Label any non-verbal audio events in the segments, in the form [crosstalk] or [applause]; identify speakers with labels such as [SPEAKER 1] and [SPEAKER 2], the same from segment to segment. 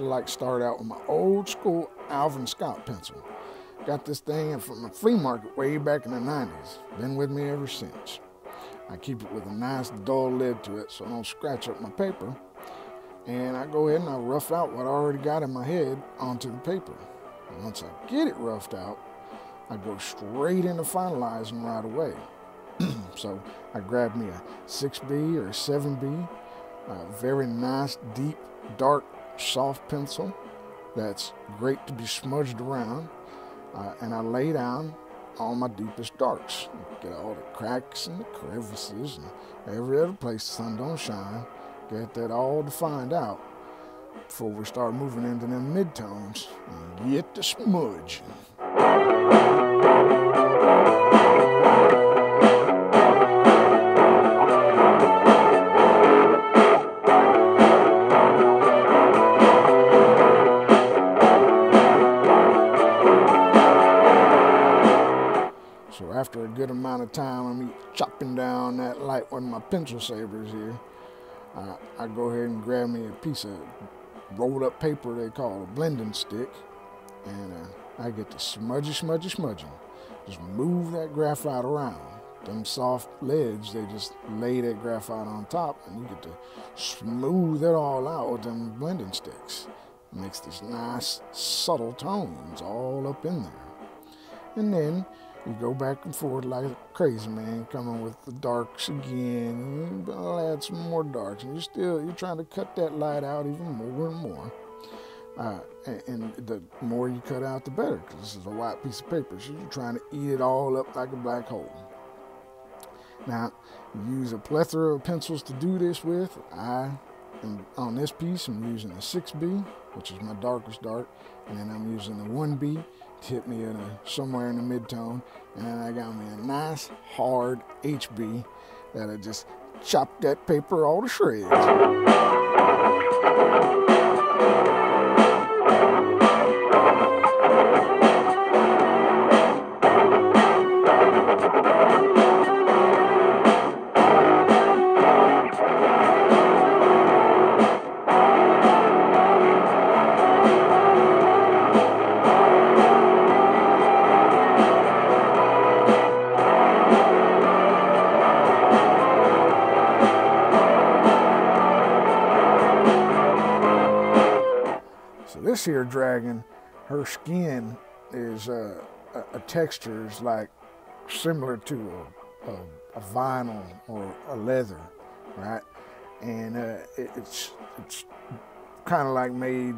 [SPEAKER 1] I like to start out with my old school Alvin Scott pencil. Got this thing from the flea market way back in the 90s. Been with me ever since. I keep it with a nice dull lid to it so I don't scratch up my paper. And I go ahead and I rough out what I already got in my head onto the paper. And once I get it roughed out, I go straight into finalizing right away. [clears throat] so I grab me a 6B or a 7B, a very nice, deep, dark, soft pencil that's great to be smudged around. Uh, and I lay down all my deepest darks. Get all the cracks and the crevices and every other place the sun don't shine. Get that all defined out before we start moving into them midtones and get the smudge. Light with my pencil savers here, uh, I go ahead and grab me a piece of rolled up paper they call a blending stick, and uh, I get to smudgy, smudgy, smudging. Just move that graphite around. Them soft leads, they just lay that graphite on top, and you get to smooth it all out with them blending sticks. makes these nice, subtle tones all up in there. And then you go back and forth like crazy man, coming with the darks again. I'll add some more darks, and you're still you're trying to cut that light out even more and more. Uh, and, and, the more you cut out, the better, because this is a white piece of paper, so you're trying to eat it all up like a black hole. Now, use a plethora of pencils to do this with. I, am, on this piece, I'm using a 6B, which is my darkest dark, and then I'm using a 1B hit me in a, somewhere in the midtone, and I got me a nice hard HB that I just chopped that paper all to shreds. This here dragon, her skin is uh, a, a, texture is like similar to a, a, a, vinyl or a leather, right? And uh, it, it's it's kind of like made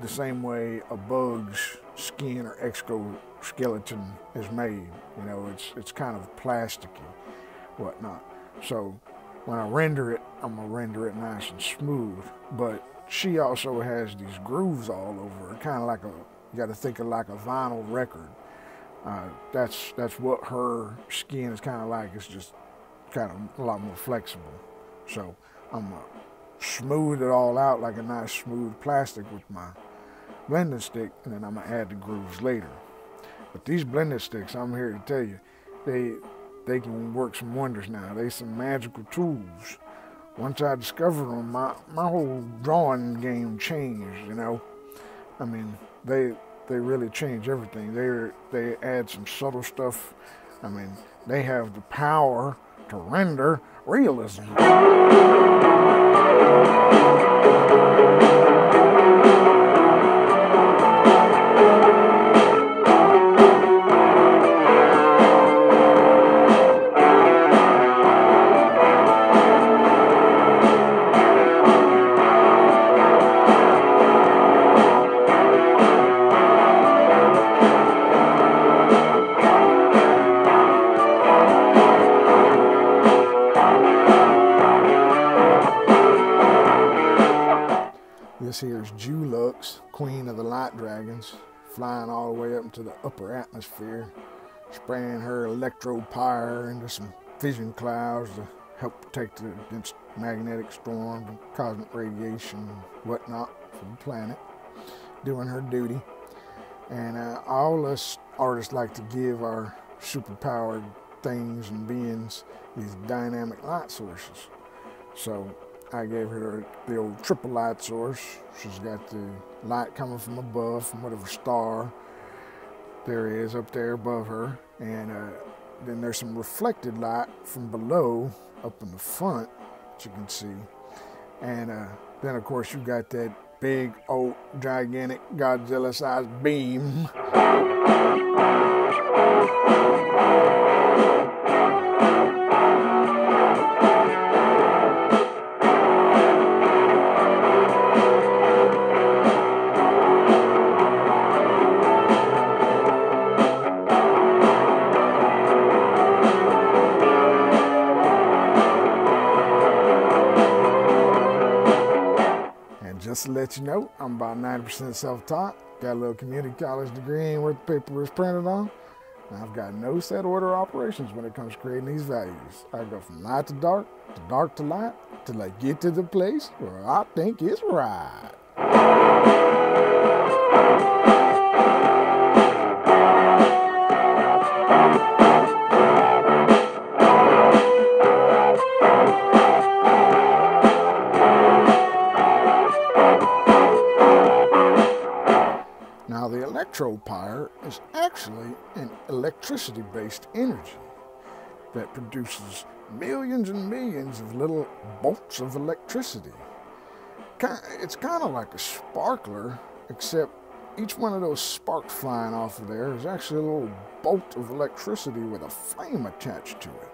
[SPEAKER 1] the same way a bug's skin or exoskeleton is made. You know, it's it's kind of plasticky, whatnot. So when I render it, I'm gonna render it nice and smooth, but she also has these grooves all over her, kind of like a, you got to think of like a vinyl record. Uh, that's that's what her skin is kind of like. It's just kind of a lot more flexible. So I'm gonna smooth it all out like a nice smooth plastic with my blending stick, and then I'm gonna add the grooves later. But these blending sticks, I'm here to tell you, they they can work some wonders now. They some magical tools once I discovered them, my, my whole drawing game changed, you know. I mean, they they really change everything. They they add some subtle stuff. I mean, they have the power to render realism. Flying all the way up into the upper atmosphere, spraying her electropyre into some fission clouds to help protect it against magnetic storms and cosmic radiation and whatnot from the planet, doing her duty. And uh, all us artists like to give our superpowered things and beings these dynamic light sources. So I gave her the old triple light source. She's got the light coming from above, from whatever star there is up there above her. And uh, then there's some reflected light from below up in the front that you can see. And uh, then, of course, you got that big, old, gigantic, Godzilla-sized beam. [laughs] just to let you know, I'm about 90% self-taught. Got a little community college degree and where the paper is printed on. I've got no set order operations when it comes to creating these values. I go from light to dark, to dark to light, till I get to the place where I think it's right. Electropire is actually an electricity-based energy that produces millions and millions of little bolts of electricity. It's kind of like a sparkler, except each one of those sparks flying off of there is actually a little bolt of electricity with a flame attached to it.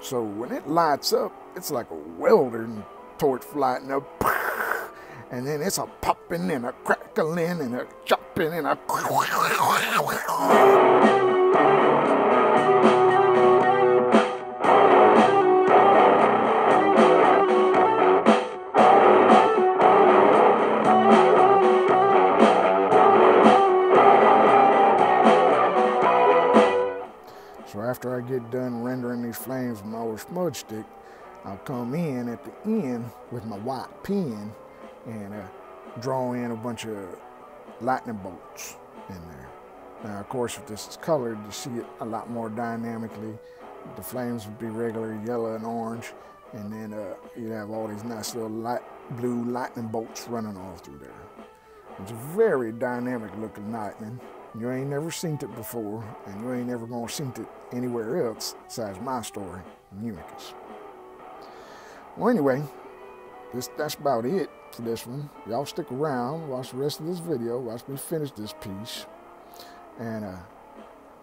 [SPEAKER 1] So when it lights up, it's like a welding torch lighting up [laughs] and then it's a popping and a crackling and a chopping and a. So after I get done rendering these flames with my old smudge stick, I'll come in at the end with my white pen and uh, draw in a bunch of lightning bolts in there. Now, of course, if this is colored, you see it a lot more dynamically. The flames would be regular yellow and orange, and then uh, you'd have all these nice little light blue lightning bolts running all through there. It's a very dynamic looking lightning. You ain't never seen it before, and you ain't never gonna see it anywhere else besides my story, Unicus. Well, anyway, this, that's about it for this one. Y'all stick around, watch the rest of this video, watch me finish this piece. And uh,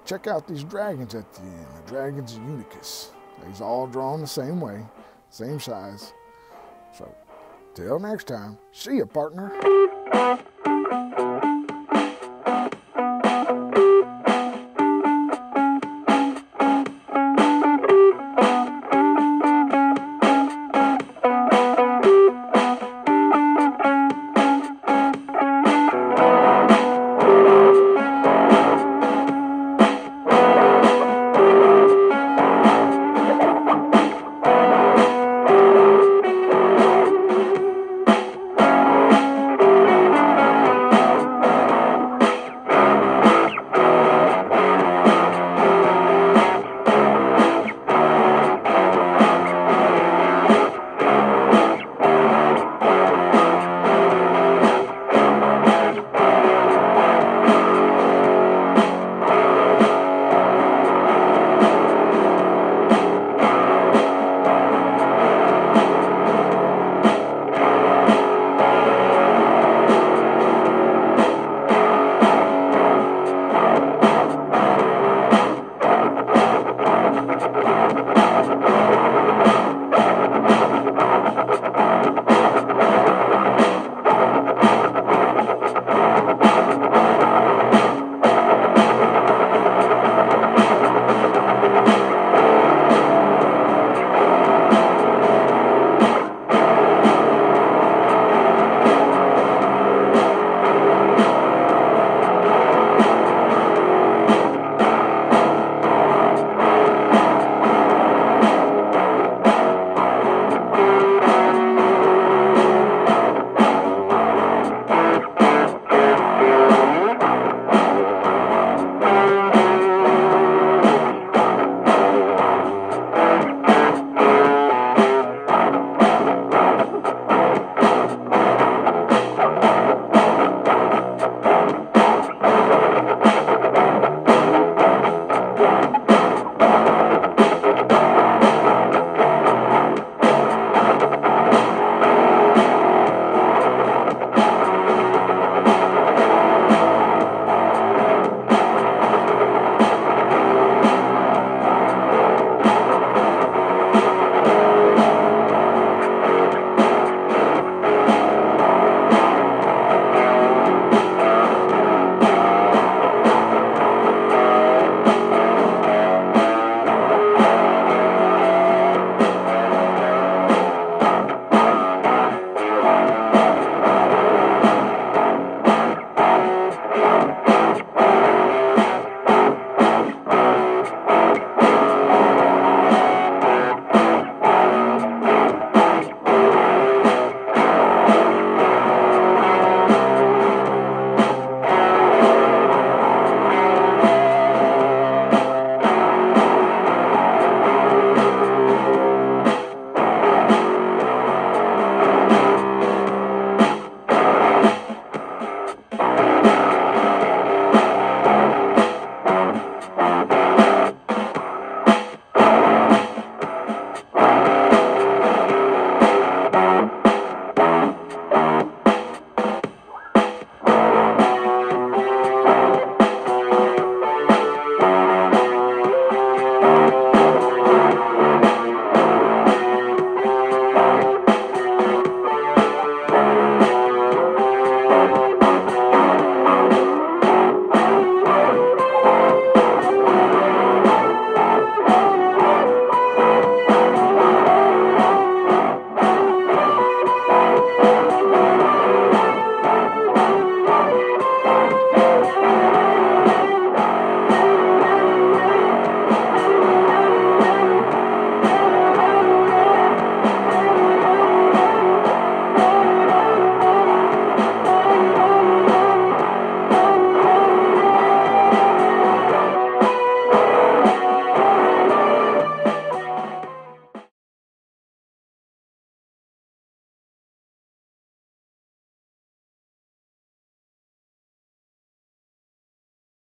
[SPEAKER 1] check out these dragons at the end, the dragons of Unicus. These all drawn the same way, same size. So, till next time, see ya, partner.